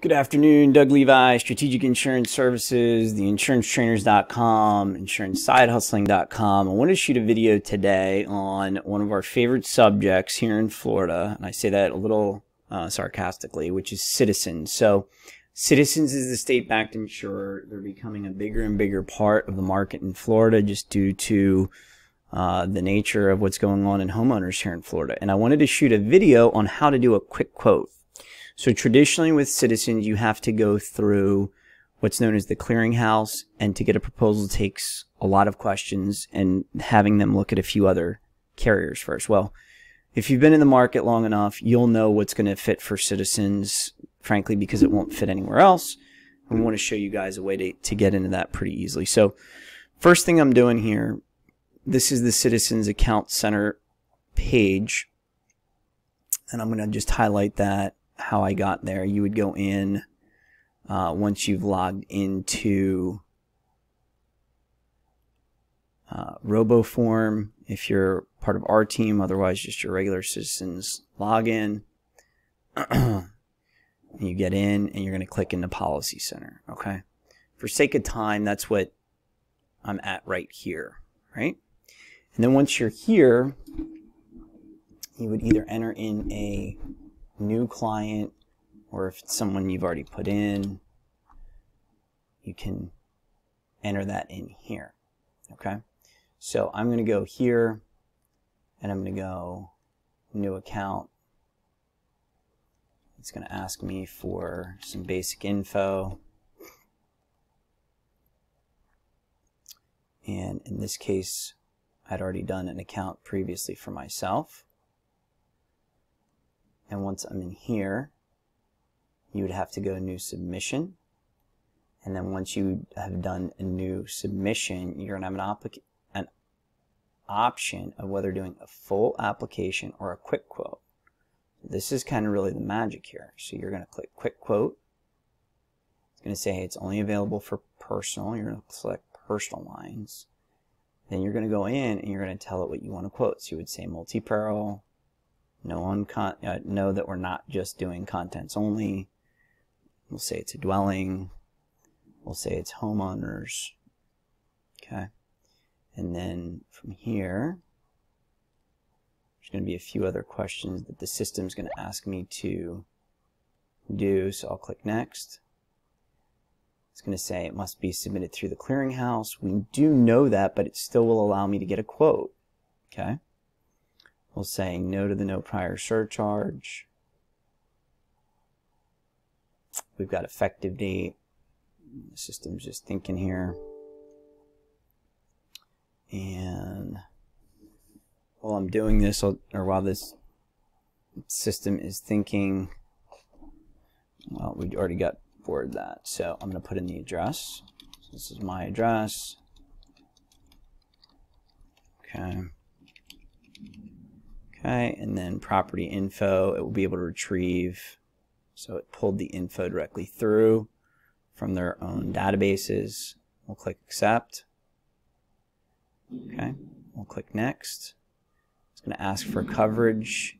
Good afternoon, Doug Levi, Strategic Insurance Services, theinsurancetrainers.com, insurancesideHustling.com. I want to shoot a video today on one of our favorite subjects here in Florida, and I say that a little uh, sarcastically, which is Citizens. So, Citizens is the state-backed insurer. They're becoming a bigger and bigger part of the market in Florida just due to uh, the nature of what's going on in homeowners here in Florida. And I wanted to shoot a video on how to do a quick quote. So traditionally with citizens, you have to go through what's known as the clearinghouse and to get a proposal takes a lot of questions and having them look at a few other carriers first. Well, if you've been in the market long enough, you'll know what's going to fit for citizens, frankly, because it won't fit anywhere else. And we want to show you guys a way to, to get into that pretty easily. So first thing I'm doing here, this is the Citizens Account Center page. And I'm going to just highlight that how I got there. You would go in uh, once you've logged into uh, RoboForm if you're part of our team, otherwise just your regular citizens login. you get in and you're going to click into Policy Center. Okay. For sake of time, that's what I'm at right here, right? And then once you're here, you would either enter in a new client or if it's someone you've already put in, you can enter that in here. Okay. So I'm going to go here and I'm going to go new account. It's going to ask me for some basic info. And in this case, I'd already done an account previously for myself. And once I'm in here, you would have to go new submission. And then once you have done a new submission, you're going to have an, an option of whether doing a full application or a quick quote. This is kind of really the magic here. So you're going to click quick quote. It's going to say it's only available for personal. You're going to select personal lines. Then you're going to go in and you're going to tell it what you want to quote. So you would say multi-peril, know, on con uh, know that we're not just doing contents only. We'll say it's a dwelling. We'll say it's homeowners. Okay. And then from here, there's going to be a few other questions that the system's going to ask me to do. So I'll click next. It's going to say it must be submitted through the clearinghouse. We do know that, but it still will allow me to get a quote. Okay. We'll say no to the no prior surcharge. We've got effective date. The system's just thinking here. And while I'm doing this, or while this system is thinking, well, we already got board that. So I'm going to put in the address. So this is my address. Okay. Okay, and then property info, it will be able to retrieve. So it pulled the info directly through from their own databases. We'll click accept. Okay, we'll click next. It's going to ask for coverage.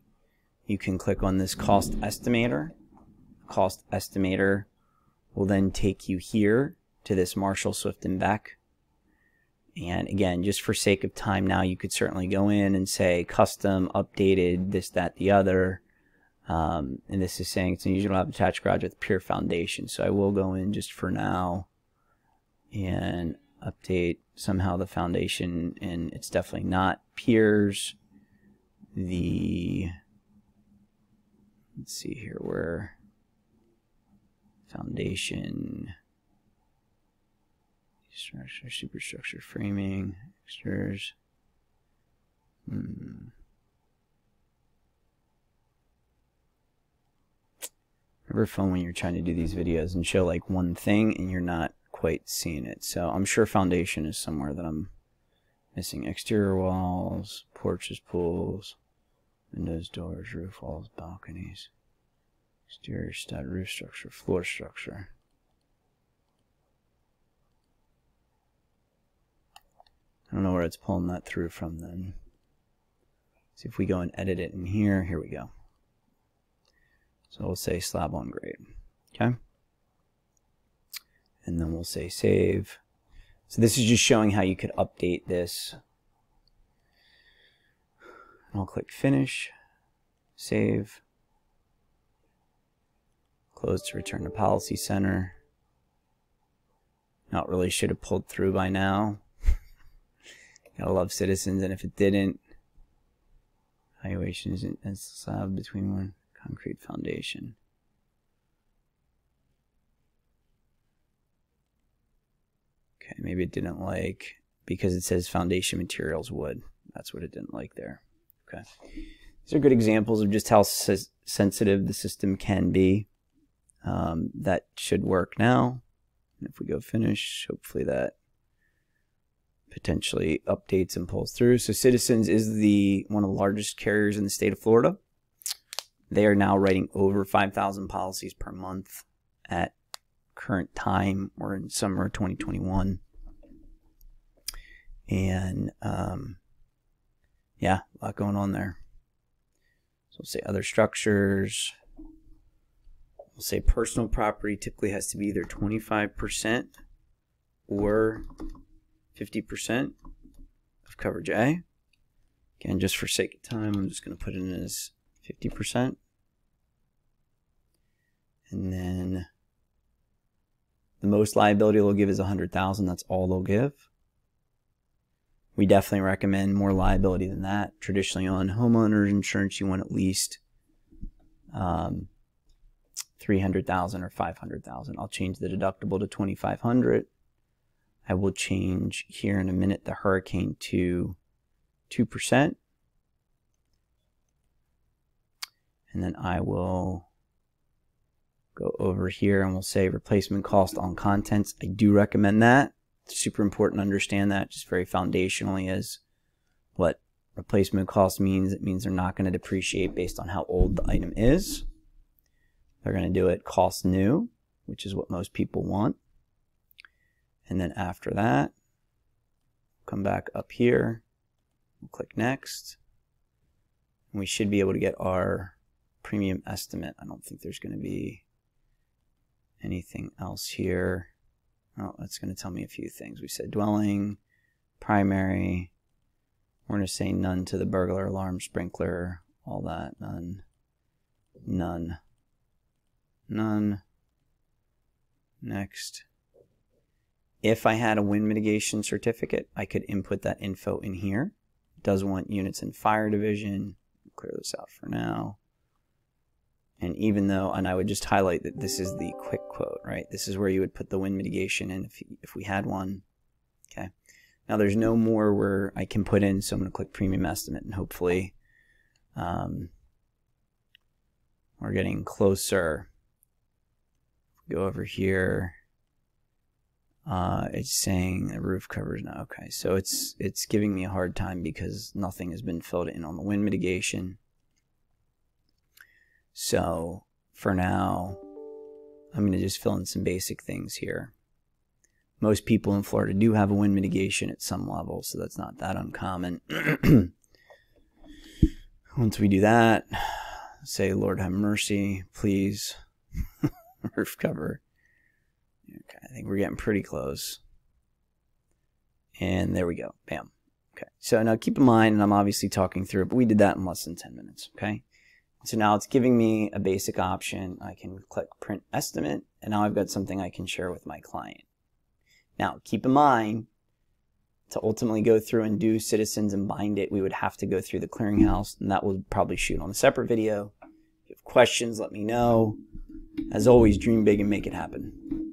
You can click on this cost estimator. Cost estimator will then take you here to this Marshall Swift and Boeckh and again, just for sake of time now, you could certainly go in and say custom, updated, this, that, the other. Um, and this is saying it's unusual to have attached garage with pier foundation. So I will go in just for now and update somehow the foundation. And it's definitely not piers. The, let's see here, where foundation structure, superstructure framing, extras. Hmm. Never fun when you're trying to do these videos and show like one thing and you're not quite seeing it. So I'm sure foundation is somewhere that I'm missing. Exterior walls, porches, pools, windows, doors, roof walls, balconies, exterior stud, roof structure, floor structure. I don't know where it's pulling that through from then. See if we go and edit it in here. Here we go. So we'll say slab on grade. Okay. and then we'll say save. So this is just showing how you could update this. I'll click finish, save, close to return to policy center. Not really should have pulled through by now. Gotta love citizens, and if it didn't, evaluation isn't as slab between one concrete foundation. Okay, maybe it didn't like because it says foundation materials wood. That's what it didn't like there. Okay. These are good examples of just how sensitive the system can be. Um, that should work now. And if we go finish, hopefully that potentially updates and pulls through. So Citizens is the one of the largest carriers in the state of Florida. They are now writing over 5,000 policies per month at current time or in summer 2021. And um, yeah, a lot going on there. So we'll say other structures. We'll say personal property typically has to be either 25% or 50% of coverage A. Again, just for sake of time, I'm just going to put it in as 50%. And then the most liability they'll give is 100,000. That's all they'll give. We definitely recommend more liability than that. Traditionally on homeowners insurance, you want at least um, 300,000 or 500,000. I'll change the deductible to 2,500. I will change here in a minute the hurricane to 2%. And then I will go over here and we'll say replacement cost on contents. I do recommend that. It's super important to understand that just very foundationally as what replacement cost means. It means they're not going to depreciate based on how old the item is. They're going to do it cost new, which is what most people want. And then after that, come back up here, we'll click next. And we should be able to get our premium estimate. I don't think there's going to be anything else here. Oh, that's going to tell me a few things. We said dwelling, primary. We're going to say none to the burglar alarm sprinkler, all that, none, none, none. Next. If I had a wind mitigation certificate, I could input that info in here. It does want units in fire division. Clear this out for now. And even though, and I would just highlight that this is the quick quote, right? This is where you would put the wind mitigation in if, if we had one. Okay. Now there's no more where I can put in, so I'm going to click premium estimate and hopefully um, we're getting closer. Go over here. Uh, it's saying the roof covers now. Okay, so it's it's giving me a hard time because nothing has been filled in on the wind mitigation. So for now, I'm going to just fill in some basic things here. Most people in Florida do have a wind mitigation at some level, so that's not that uncommon. Once we do that, say, Lord have mercy, please, roof cover. Okay, I think we're getting pretty close. And there we go. Bam. Okay, so now keep in mind, and I'm obviously talking through it, but we did that in less than 10 minutes, okay? So now it's giving me a basic option. I can click print estimate and now I've got something I can share with my client. Now keep in mind to ultimately go through and do citizens and bind it, we would have to go through the clearinghouse and that will probably shoot on a separate video. If you have questions, let me know. As always, dream big and make it happen.